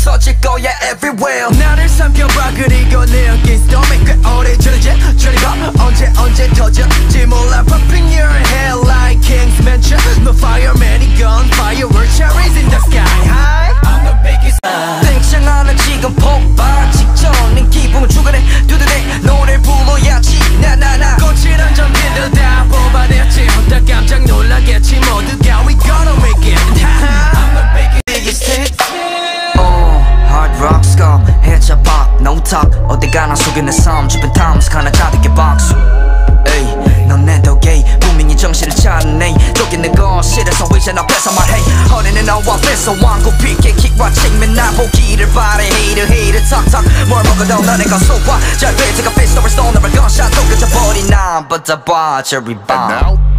터질 거야 everywhere 나를 삼켜봐 그리고 내 어깨 스 pop, no talk 어디 가나 속에 내삶 주변 탐스 가나 자득의 박수 에이 넌내 덕에 분명히 정신을 차리네 독이 내 거실에서 의자 앞에서 말해 허리는 너와 뺏어 왕국 피켓 킥과 책맨 나보기를 바래 헤이를 헤이를 탁탁 뭘 먹어도 너네 건 소화 잘 배트가 피스톨을 쏘는 걸 gunshot 또 그쳐버린 난 But the bar cherry bomb Now, the breakdown.